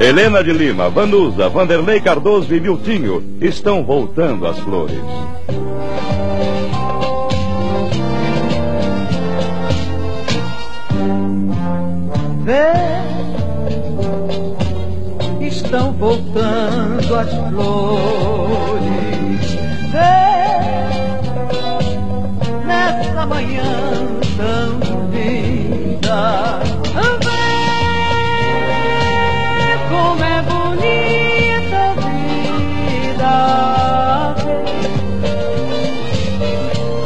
Helena de Lima, Vanusa, Vanderlei Cardoso e Miltinho estão voltando às flores. Vê, estão voltando as flores. Vê, nessa manhã tão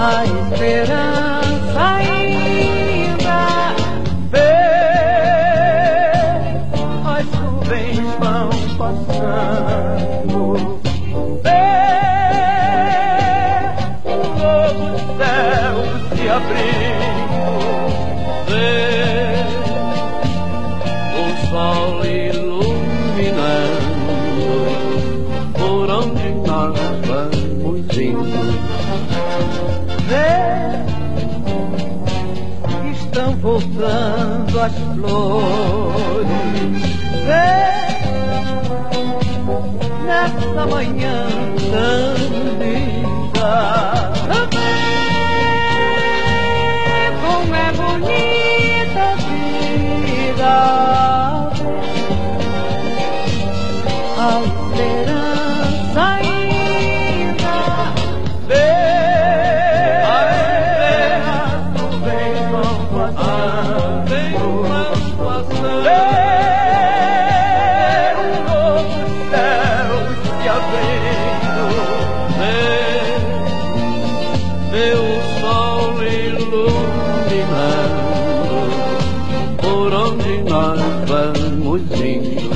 a esperança ainda. Vê, as nuvens vão passando. Vê, um novo céu se abrindo. Vê, o sol iluminando por onde nós Vê, estão voltando as flores. Vê, nessa manhã tão iluminando por onde nós vamos indo.